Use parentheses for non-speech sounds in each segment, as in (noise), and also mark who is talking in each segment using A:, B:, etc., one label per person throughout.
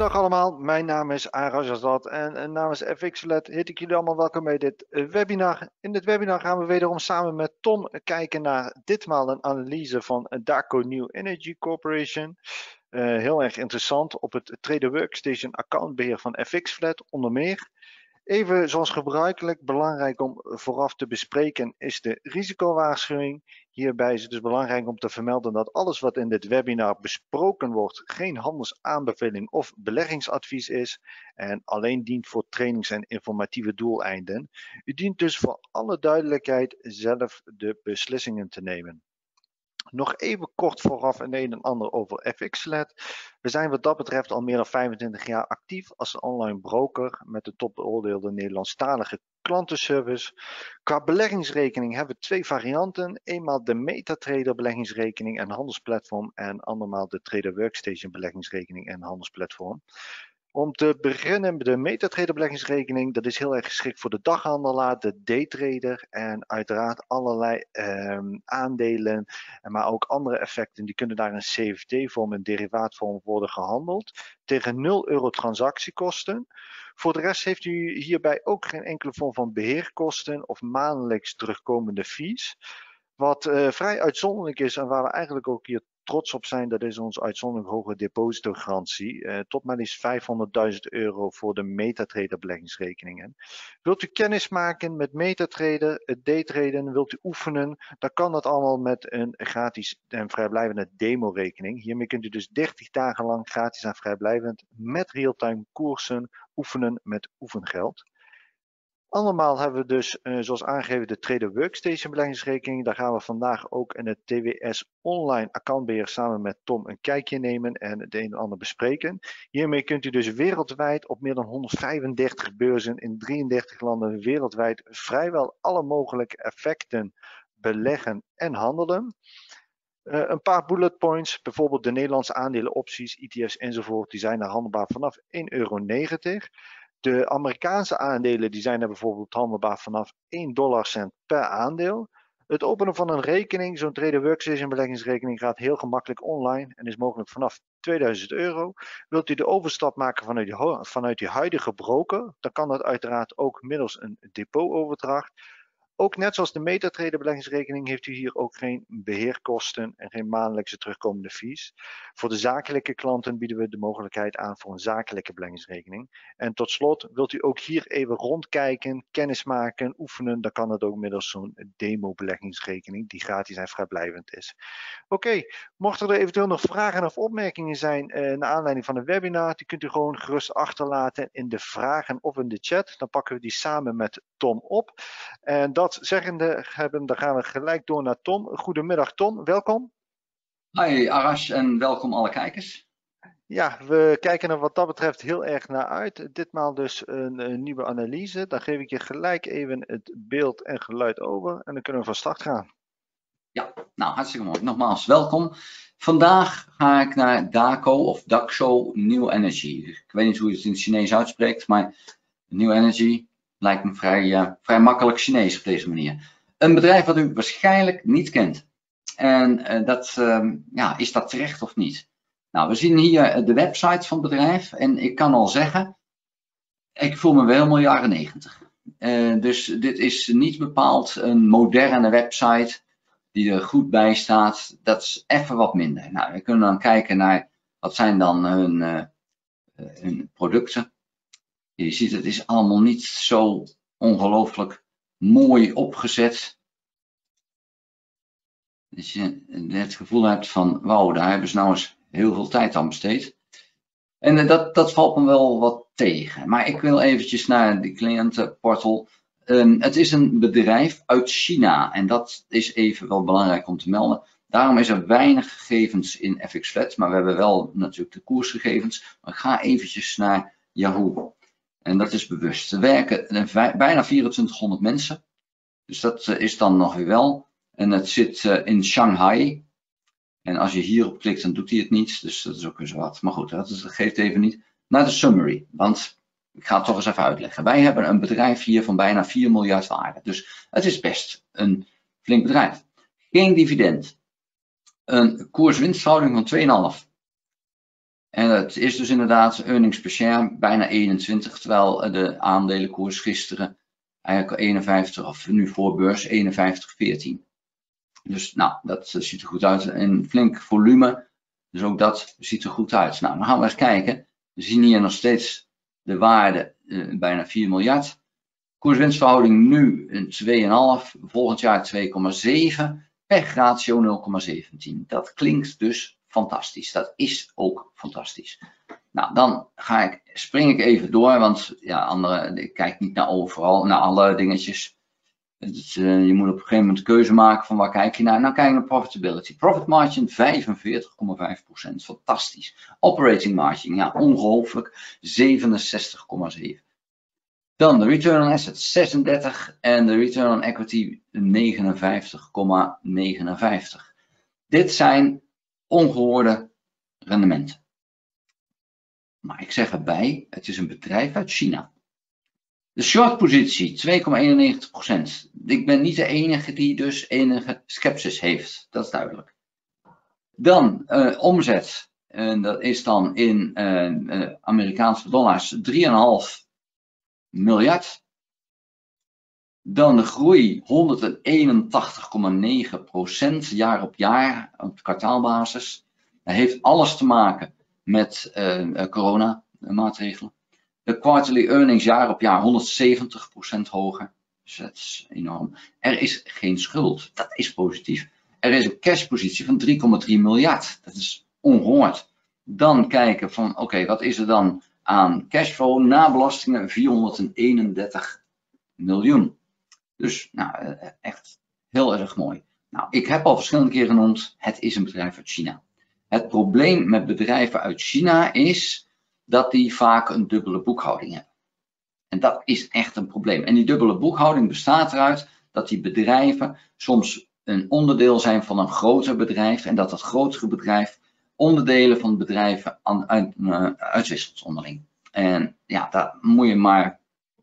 A: Goedemiddag allemaal, mijn naam is Arash Azad en namens FXLED heet ik jullie allemaal welkom bij dit eh, webinar. In dit webinar gaan we wederom samen met Tom kijken naar ditmaal een analyse van DACO New Energy Corporation. Uh, heel erg interessant op het Trader Workstation accountbeheer van FXFlat onder meer. Even zoals gebruikelijk, belangrijk om vooraf te bespreken is de risicowaarschuwing. Hierbij is het dus belangrijk om te vermelden dat alles wat in dit webinar besproken wordt geen handelsaanbeveling of beleggingsadvies is en alleen dient voor trainings- en informatieve doeleinden. U dient dus voor alle duidelijkheid zelf de beslissingen te nemen. Nog even kort vooraf een een en ander over FXLED. We zijn wat dat betreft al meer dan 25 jaar actief als online broker met de top beoordeelde Nederlandstalige klantenservice. Qua beleggingsrekening hebben we twee varianten. Eenmaal de MetaTrader beleggingsrekening en handelsplatform en andermaal de Trader Workstation beleggingsrekening en handelsplatform. Om te beginnen met de MetaTrader beleggingsrekening, dat is heel erg geschikt voor de daghandelaar, de daytrader en uiteraard allerlei ehm, aandelen, maar ook andere effecten, die kunnen daar in CFD-vorm en derivaatvorm worden gehandeld tegen 0 euro transactiekosten. Voor de rest heeft u hierbij ook geen enkele vorm van beheerkosten of maandelijks terugkomende fees. Wat uh, vrij uitzonderlijk is en waar we eigenlijk ook hier trots op zijn, dat is onze uitzonderlijk hoge depositogarantie. Uh, tot maar liefst 500.000 euro voor de MetaTrader beleggingsrekeningen. Wilt u kennis maken met MetaTrader, het daytraden, wilt u oefenen, dan kan dat allemaal met een gratis en vrijblijvende demo-rekening. Hiermee kunt u dus 30 dagen lang gratis en vrijblijvend met real-time koersen oefenen met oefengeld. Andermaal hebben we dus, uh, zoals aangegeven, de Trader Workstation beleggingsrekening. Daar gaan we vandaag ook in het TWS online accountbeheer samen met Tom een kijkje nemen en het een en ander bespreken. Hiermee kunt u dus wereldwijd op meer dan 135 beurzen in 33 landen wereldwijd vrijwel alle mogelijke effecten beleggen en handelen. Uh, een paar bullet points, bijvoorbeeld de Nederlandse aandelen, opties, ETF's enzovoort, die zijn daar handelbaar vanaf 1,90 euro. De Amerikaanse aandelen die zijn er bijvoorbeeld handelbaar vanaf 1 dollarcent per aandeel. Het openen van een rekening, zo'n Trader Workstation beleggingsrekening, gaat heel gemakkelijk online en is mogelijk vanaf 2000 euro. Wilt u de overstap maken vanuit je, vanuit je huidige broker, dan kan dat uiteraard ook middels een depootoverdracht. Ook net zoals de MetaTrader beleggingsrekening heeft u hier ook geen beheerkosten en geen maandelijkse terugkomende fees. Voor de zakelijke klanten bieden we de mogelijkheid aan voor een zakelijke beleggingsrekening. En tot slot wilt u ook hier even rondkijken, kennis maken, oefenen, dan kan dat ook middels zo'n demo beleggingsrekening die gratis en vrijblijvend is. Oké, mochten er eventueel nog vragen of opmerkingen zijn eh, naar aanleiding van het webinar, die kunt u gewoon gerust achterlaten in de vragen of in de chat. Dan pakken we die samen met Tom op. En dat zeggende hebben, dan gaan we gelijk door naar Tom. Goedemiddag Tom, welkom.
B: Hi Arash en welkom alle kijkers.
A: Ja, we kijken er wat dat betreft heel erg naar uit. Ditmaal dus een, een, nieuwe analyse. Dan geef ik je gelijk even het beeld en geluid over en dan kunnen we van start gaan.
B: Ja, nou hartstikke mooi. Nogmaals, welkom. Vandaag ga ik naar DACO of DAXO New Energy. Ik weet niet hoe je het in het Chinees uitspreekt, maar New Energy, Lijkt me vrij, uh, vrij makkelijk Chinees op deze manier. Een bedrijf wat u waarschijnlijk niet kent. En uh, dat, uh, ja, is dat terecht of niet? Nou, we zien hier eh, de website van het bedrijf. En ik kan al zeggen, ik voel me wel helemaal jaren negentig. dus dit is niet bepaald een moderne website die er goed bij staat. Dat is even wat minder. Nou, we kunnen dan kijken naar wat zijn dan hun, hun producten. Je ziet, het is allemaal niet zo ongelooflijk mooi opgezet. Dat je het gevoel hebt van, wauw, daar hebben ze nou eens heel veel tijd aan besteed. En eh, dat, dat valt me wel wat tegen. Maar ik wil eventjes naar de cliëntenportal. Um, het is een bedrijf uit China en dat is even wel belangrijk om te melden. Daarom is er weinig gegevens in FXFlat, maar we hebben wel natuurlijk de koersgegevens. Maar ik ga eventjes naar Yahoo. En dat is bewust. Er werken bijna 2400 mensen. Dus dat eh, is dan nog weer wel. En het zit eh, in Shanghai. En als je hierop klikt, dan doet hij het niet. Dus dat is ook zo wat. Maar goed, dat geeft even niet. Naar de summary. Want ik ga het toch eens even uitleggen. Wij hebben een bedrijf hier van bijna 4 miljard waarde. Dus het is best een flink bedrijf. Geen dividend. Een koers-winstverhouding van 2,5. En het is dus inderdaad earnings per share bijna 21, terwijl de aandelenkoers gisteren eigenlijk 51, of nu voor beurs 51,14. Dus nou, dat ziet er goed uit. En flink volume, dus ook dat ziet er goed uit. Nou, dan gaan we eens kijken. We zien hier nog steeds de waarde uh, bijna 4 miljard. Koerswinstverhouding nu een 2,5, volgend jaar 2,7, pechratio 0,17. Dat klinkt dus fantastisch. Dat is ook fantastisch. Nou, dan ga ik, spring ik even door, want ja, andere, ik kijk niet naar overal, naar alle dingetjes. Uh, je moet op een gegeven moment keuze maken van waar kijk je naar. Nou, kijk naar profitability. Profit margin 45,5%. Fantastisch. Operating margin, ja, ongelooflijk. 67,7%. Dan de return on assets 36 en de return on equity 59,59. Dit zijn ongehoorde rendementen. Maar ik zeg erbij, het is een bedrijf uit China. De short positie 2,91%. Ik ben niet de enige die dus enige sceptisch heeft. Dat is duidelijk. Dan uh, omzet. En dat is dan in uh, Amerikaanse dollars 3,5 miljard. Dan de groei 181,9% jaar op jaar op kwartaalbasis. Dat heeft alles te maken met uh, corona maatregelen. De quarterly earnings jaar op jaar 170% hoger. Dus dat is enorm. Er is geen schuld. Dat is positief. Er is een cashpositie van 3,3 miljard. Dat is ongehoord. Dan kijken van oké, wat is er dan aan cashflow na belastingen 431 miljoen. Dus nou, eh, echt heel erg mooi. Nou, ik heb al verschillende keren genoemd, het is een bedrijf uit China. Het probleem met bedrijven uit China is dat die vaak een dubbele boekhouding hebben. En dat is echt een probleem. En die dubbele boekhouding bestaat eruit dat die bedrijven soms een onderdeel zijn van een groter bedrijf en dat dat grotere bedrijf onderdelen van bedrijven uh, uitwisselt onderling. En ja, daar moet je maar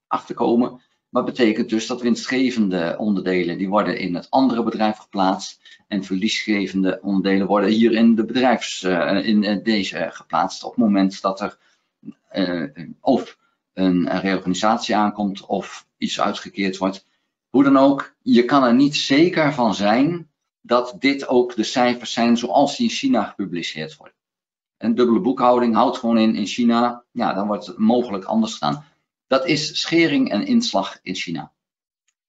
B: achter komen. Maar betekent dus dat winstgevende onderdelen die worden in het andere bedrijf geplaatst en verliesgevende onderdelen worden hier in de bedrijfs uh, in deze geplaatst op het moment dat er uh, of een reorganisatie aankomt of iets uitgekeerd wordt. Hoe dan ook, je kan er niet zeker van zijn dat dit ook de cijfers zijn zoals die in China gepubliceerd worden. Een dubbele boekhouding houdt gewoon in in China, ja, dan wordt het mogelijk anders gedaan. Dat is schering en inslag in China.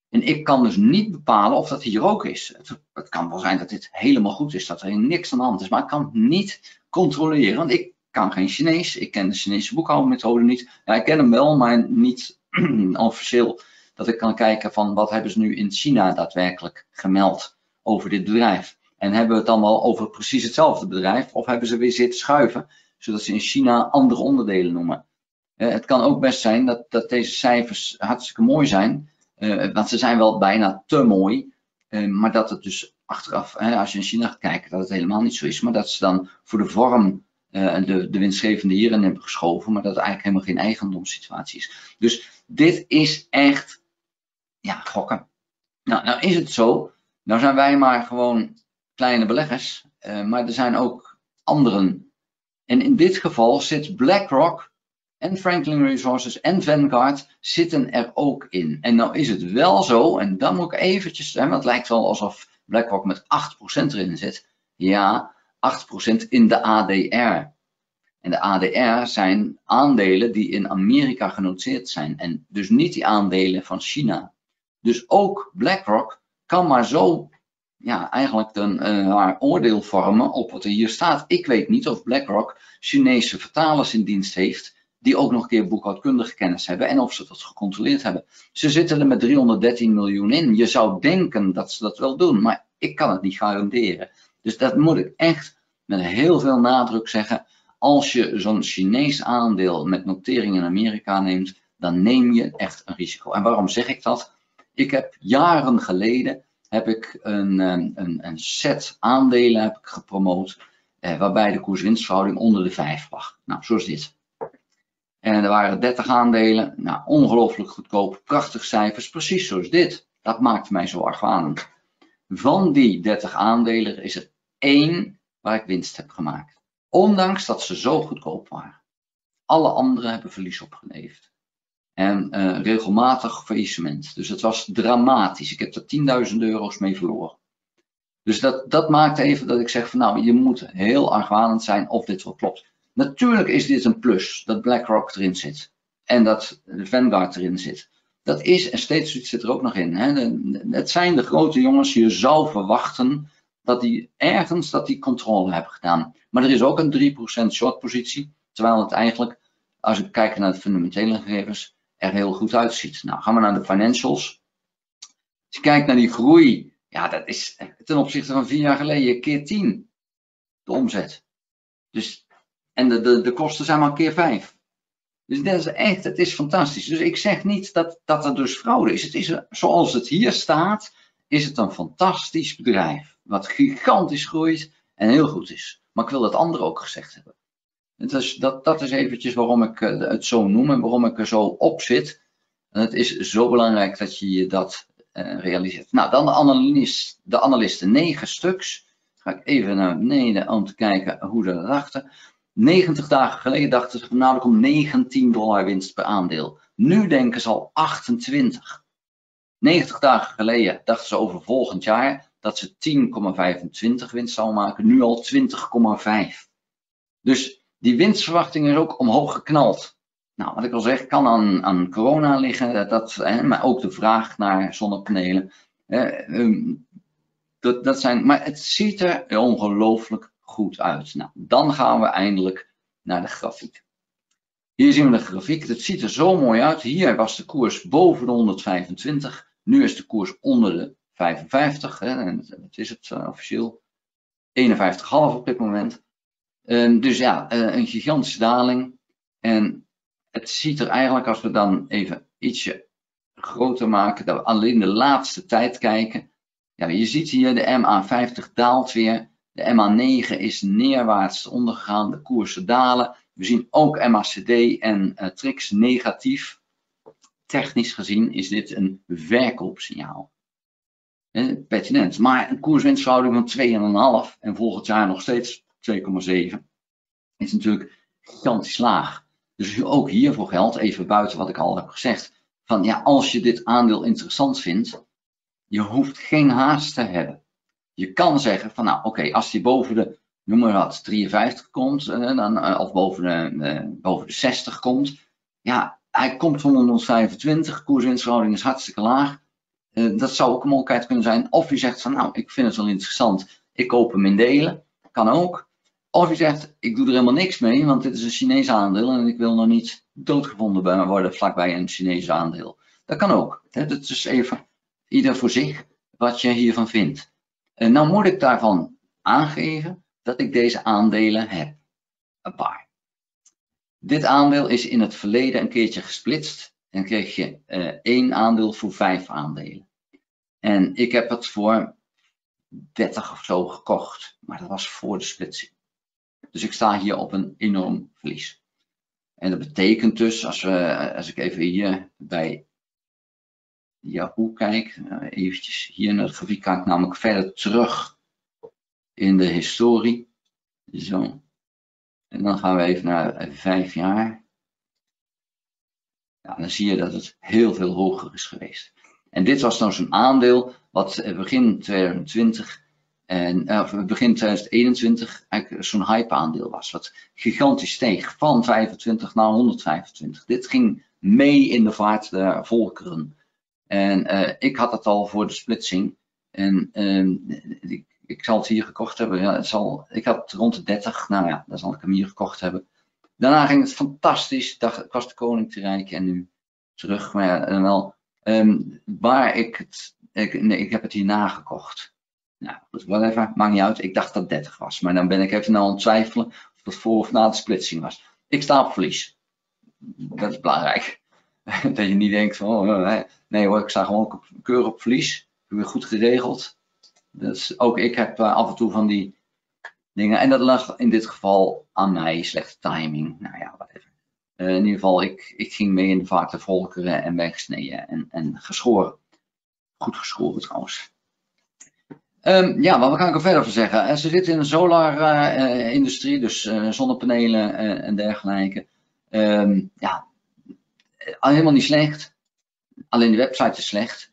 B: En ik kan dus niet bepalen of dat hier ook is. Het, het, kan wel zijn dat dit helemaal goed is, dat er niks aan de hand is, maar ik kan het niet controleren, want ik kan geen Chinees, ik ken de Chinese boekhoudmethode niet. Ja, ik ken hem wel, maar niet (clears throat) officieel dat ik kan kijken van wat hebben ze nu in China daadwerkelijk gemeld over dit bedrijf. En hebben we het dan wel over precies hetzelfde bedrijf of hebben ze weer zitten schuiven, zodat ze in China andere onderdelen noemen. Uh, het kan ook best zijn dat, dat deze cijfers hartstikke mooi zijn, uh, want ze zijn wel bijna te mooi, uh, maar dat het dus achteraf, als je in China gaat dat het helemaal niet zo is, maar dat ze dan voor de vorm de, de winstgevende hierin hebben geschoven, maar dat het eigenlijk helemaal geen eigendomssituatie is. Dus dit is echt, ja, gokken. Nou, nou is het zo, nou zijn wij maar gewoon kleine beleggers, maar er zijn ook anderen. En in dit geval zit BlackRock en Franklin Resources en Vanguard zitten er ook in. En nou is het wel zo, en dan moet ik eventjes, hè, want het lijkt wel alsof BlackRock met 8% erin zit. Ja, 8% in de ADR. En de ADR zijn aandelen die in Amerika genoteerd zijn en dus niet die aandelen van China. Dus ook BlackRock kan maar zo ja, eigenlijk een uh, oordeel vormen op wat er hier staat. Ik weet niet of BlackRock Chinese vertalers in dienst heeft die ook nog een keer boekhoudkundige kennis hebben en of ze dat gecontroleerd hebben. Ze zitten er met 313 miljoen in. Je zou denken dat ze dat wel doen, maar ik kan het niet garanderen. Dus dat moet ik echt met heel veel nadruk zeggen. Als je zo'n Chinees aandeel met notering in Amerika neemt, dan neem je echt een risico. En waarom zeg ik dat? Ik heb jaren geleden heb ik een, een, een set aandelen heb ik gepromoot, eh, waarbij de koers-winstverhouding onder de 5 lag. Nou, zoals dit. En er waren 30 aandelen, nou, ongelooflijk goedkoop, prachtig cijfers, precies zoals dit. Dat maakt mij zo argwanend. Van die 30 aandelen is er één waar ik winst heb gemaakt. Ondanks dat ze zo goedkoop waren. Alle anderen hebben verlies opgeleverd. En uh, regelmatig faillissement. Dus het was dramatisch. Ik heb er 10.000 euro's mee verloren. Dus dat, dat maakt even dat ik zeg van nou, je moet heel argwanend zijn of dit wel klopt. Natuurlijk is dit een plus dat BlackRock erin zit. En dat Vanguard erin zit. Dat is, en steeds zit er ook nog in. Hè. het zijn de grote jongens, je zou verwachten dat die ergens dat die controle hebben gedaan. Maar er is ook een 3% short positie. Terwijl het eigenlijk, als ik kijk naar de fundamentele gegevens, er heel goed uitziet. Nou, gaan we naar de financials. Als je kijkt naar die groei, ja, dat is ten opzichte van vier jaar geleden keer 10 de omzet. Dus, en de, de, de kosten zijn maar keer 5. Dus dat is echt, het is fantastisch. Dus ik zeg niet dat, dat er dus fraude is. Het is, zoals het hier staat, is het een fantastisch bedrijf. Wat gigantisch groeit en heel goed is. Maar ik wil dat andere ook gezegd hebben. Dus dat, dat is eventjes waarom ik eh, het zo noem en waarom ik er zo op zit. En het is zo belangrijk dat je dat uh, realiseert. Nou, dan de, analist, de analisten, negen stuks. Ga ik even naar beneden om te kijken hoe ze dat dachten. 90 dagen geleden dachten ze namelijk om 19 dollar winst per aandeel. Nu denken ze al 28. 90 dagen geleden dachten ze over volgend jaar dat ze 10,25 winst zou maken. Nu al 20,5. Dus die winstverwachting is ook omhoog geknald. Nou, wat ik al zeg, kan aan, aan corona liggen, dat, hè, maar ook de vraag naar zonnepanelen. Ehm, dat, dat zijn, maar het ziet er ongelooflijk goed uit. Nou, dan gaan we eindelijk naar de grafiek. Hier zien we de grafiek. Het ziet er zo mooi uit. Hier was de koers boven de 125. Nu is de koers onder de 55. Hè, en wat is het uh, officieel? 51,5 op dit moment. Uh, dus ja, uh, een gigantische daling. En het ziet er eigenlijk, als we dan even ietsje groter maken, dat we alleen de laatste tijd kijken. Ja, je ziet hier de MA50 daalt weer. De MA9 is neerwaarts ondergegaan, de koersen dalen. We zien ook MACD en uh, TRIX negatief. Technisch gezien is dit een verkoopsignaal. Eh, pertinent. Maar een koerswinstverhouding van 2,5 en volgend jaar nog steeds 2,7 is natuurlijk gigantisch laag. Dus ook hiervoor geldt, even buiten wat ik al heb gezegd, van ja, als je dit aandeel interessant vindt, je hoeft geen haast te hebben. Je kan zeggen van nou oké, als die boven de, noem maar wat, 53 komt, eh, dan, eh, of boven de, eh, boven de 60 komt, ja, hij komt van 125, koerswinstverhouding is hartstikke laag. dat zou ook een mogelijkheid kunnen zijn. Of je zegt van nou, ik vind het wel interessant, ik koop hem in delen, kan ook. Of je zegt, ik doe er helemaal niks mee, want dit is een Chinees aandeel en ik wil nog niet doodgevonden worden vlakbij een Chinees aandeel. Dat kan ook. Dat is even ieder voor zich wat je hiervan vindt. En nou moet ik daarvan aangeven dat ik deze aandelen heb. Een paar. Dit aandeel is in het verleden een keertje gesplitst en kreeg je uh, één aandeel voor vijf aandelen. En ik heb het voor 30 of zo gekocht, maar dat was voor de splitsing. Dus ik sta hier op een enorm verlies. En dat betekent dus, als, we, als ik even hier bij Yahoo kijk, eh, eventjes hier naar het grafiek ik namelijk verder terug in de historie. Zo. En dan gaan we even naar vijf jaar. Ja, dan zie je dat het heel veel hoger is geweest. En dit was nou zo'n aandeel wat begin 2020 en begin 2021 eigenlijk zo'n hype aandeel was, wat gigantisch steeg van 25 naar 125. Dit ging mee in de vaart der volkeren. En uh, ik had het al voor de splitsing. En uh, ik, ik, zal het hier gekocht hebben. Ja, het zal, ik had rond de 30. Nou ja, dan zal ik hem hier gekocht hebben. Daarna ging het fantastisch. Dacht, ik was de koning te en nu terug. Maar ja, wel, um, waar ik het, ik, nee, ik heb het hierna gekocht. Nou, goed, whatever, maakt niet uit. Ik dacht dat 30 was. Maar dan ben ik even aan het twijfelen of dat voor of na de splitsing was. Ik sta op verlies. Dat is belangrijk. (laughs) dat je niet denkt van, oh, nee hoor, ik sta gewoon keurig op verlies. Weer goed geregeld. Dus ook ik heb uh, af en toe van die dingen. En dat lag in dit geval aan mij, slechte timing. Nou ja, whatever. Uh, in ieder geval, ik, ik ging mee in de vaart te volkeren en ben gesneden en, en geschoren. Goed geschoren trouwens. Um, ja, wat kan ik er verder over zeggen? Ze zitten in de solar-industrie, dus zonnepanelen en dergelijke. Um, ja, helemaal niet slecht. Alleen de website is slecht.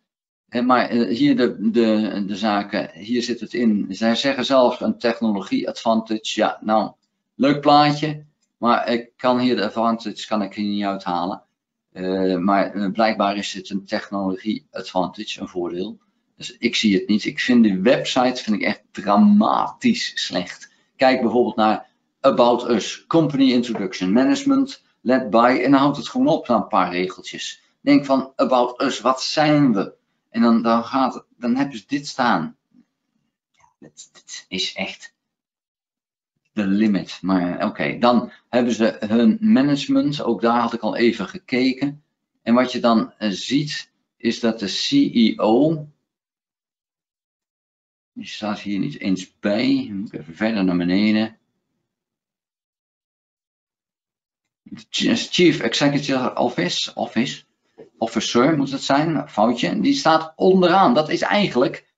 B: Maar hier de, de, de zaken, hier zit het in. Zij zeggen zelf een technologie advantage. Ja, nou, leuk plaatje. Maar ik kan hier de advantage kan ik hier niet uithalen. Uh, maar blijkbaar is het een technologie advantage, een voordeel. Dus ik zie het niet. Ik vind de website vind ik echt dramatisch slecht. Kijk bijvoorbeeld naar About Us, Company Introduction, Management, Led By. En dan houdt het gewoon op na een paar regeltjes. Denk van About Us, wat zijn we? En dan, dan, gaat, dan hebben ze dit staan. Het, het is echt de limit. Maar oké, dan hebben ze hun management. Ook daar had ik al even gekeken. En wat je dan uh, ziet, is dat de CEO. Die staat hier niet eens bij. Moet even verder naar beneden. Chief Executive Office, Office, Officer moet het zijn, foutje. Die staat onderaan. Dat is eigenlijk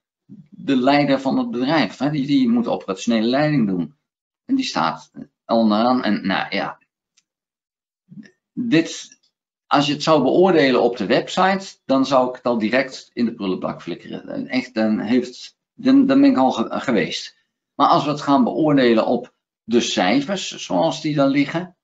B: de leider van het bedrijf. Die, die moet operationele leiding doen. En die staat onderaan. En nou ja, dit, als je het zou beoordelen op de website, dan zou ik het al direct in de prullenbak flikkeren. Echt, dan, heeft, dan, dan ben ik al geweest. Maar als we het gaan beoordelen op de cijfers, zoals die dan liggen,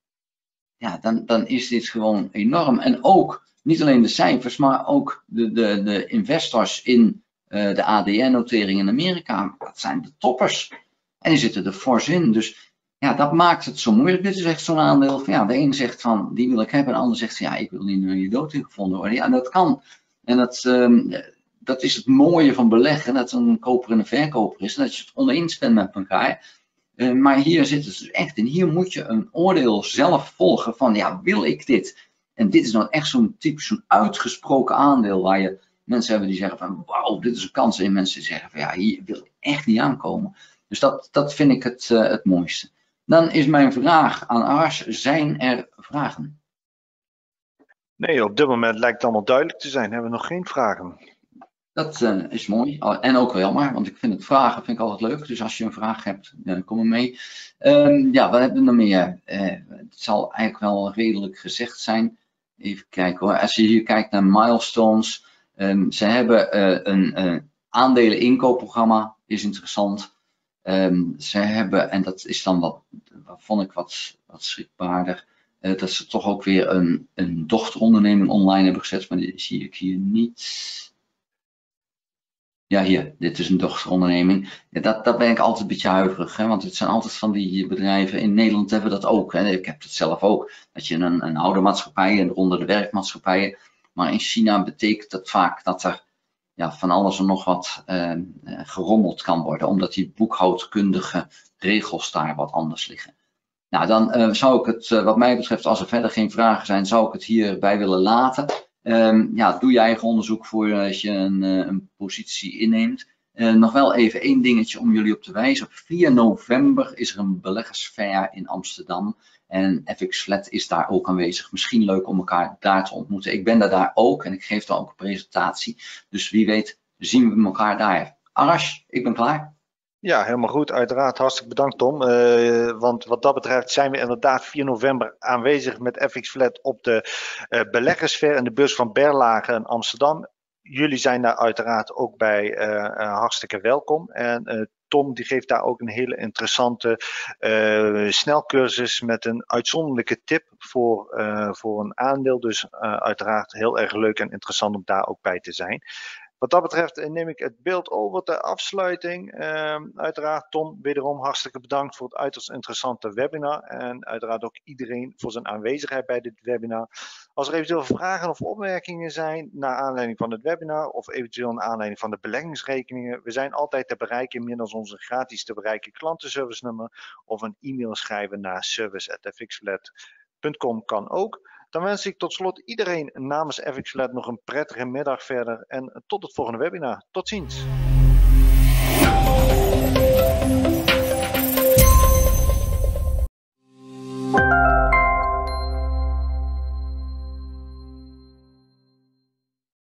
B: ja, dan, dan is dit gewoon enorm. En ook niet alleen de cijfers, maar ook de, de, de investors in uh, de ADN-notering in Amerika. Dat zijn de toppers. En die zitten er fors in. Dus ja, dat maakt het zo moeilijk. Dit is echt zo'n aandeel van ja, de een zegt van die wil ik hebben, en de ander zegt ja, ik wil niet naar je dood gevonden worden. Ja, dat kan. En dat, um, dat is het mooie van beleggen, dat een koper en een verkoper is. Dat je het oneens bent met elkaar. Uh, maar hier zit het dus echt in. Hier moet je een oordeel zelf volgen van ja, wil ik dit? En dit is nou echt zo'n type, zo'n uitgesproken aandeel waar je mensen hebben die zeggen van wauw, dit is een kans. En mensen zeggen van ja, hier wil ik echt niet aankomen. Dus dat, dat vind ik het, uh, het mooiste. Dan is mijn vraag aan Ars, zijn er vragen?
A: Nee, op dit moment lijkt het allemaal duidelijk te zijn. Hebben we nog geen vragen?
B: Dat uh, is mooi. En ook wel jammer, want ik vind het vragen vind ik altijd leuk. Dus als je een vraag hebt, dan kom er mee. Um, ja, wat hebben we nog meer? Uh, het zal eigenlijk wel redelijk gezegd zijn. Even kijken hoor. Als je hier kijkt naar milestones. Um, ze hebben een uh, aandelen inkoopprogramma. Is interessant. Um, ze hebben, en dat is dan wat, wat vond ik wat, wat schrikbaarder, dat ze toch ook weer een, een dochteronderneming online hebben gezet, maar die zie ik hier niet. Ja, hier, dit is een dochteronderneming. Ja, dat, dat ben ik altijd een beetje huiverig, hè, want het zijn altijd van die bedrijven. In Nederland hebben we dat ook. Hè. Ik heb het zelf ook. Dat je een, een oude maatschappij en eronder de werkmaatschappijen. Maar in China betekent dat vaak dat er ja, van alles en nog wat uh, gerommeld kan worden, omdat die boekhoudkundige regels daar wat anders liggen. Nou, dan uh, zou ik het, uh, wat mij betreft, als er verder geen vragen zijn, zou ik het hierbij willen laten. Um, ja, doe je eigen onderzoek voordat je een, een positie inneemt. nog wel even één dingetje om jullie op te wijzen. Op 4 november is er een beleggersfair in Amsterdam. En FX Flat is daar ook aanwezig. Misschien leuk om elkaar daar te ontmoeten. Ik ben daar, daar ook en ik geef daar ook een presentatie. Dus wie weet zien we elkaar daar. Arash, ik ben klaar.
A: Ja, helemaal goed. Uiteraard hartstikke bedankt Tom. Uh, want wat dat betreft zijn we inderdaad 4 november aanwezig met FX Flat op de uh, beleggersfair en de beurs van Berlage in Amsterdam. Jullie zijn daar uiteraard ook bij uh, hartstikke welkom. En Tom die geeft daar ook een hele interessante snelcursus met een uitzonderlijke tip voor, voor een aandeel. Dus uiteraard heel erg leuk en interessant om daar ook bij te zijn. Wat dat betreft eh, neem ik het beeld over ter afsluiting. Uh, uiteraard Tom, wederom hartstikke bedankt voor het uiterst interessante webinar. En uiteraard ook iedereen voor zijn aanwezigheid bij dit webinar. Als er eventueel vragen of opmerkingen zijn naar aanleiding van het webinar of eventueel naar aanleiding van de beleggingsrekeningen. We zijn altijd te bereiken middels onze gratis te bereiken klantenservice nummer of een e-mail schrijven naar service.fxlet.com kan ook. Dan wens ik tot slot iedereen namens FXLED nog een prettige middag verder en tot het volgende webinar. Tot ziens.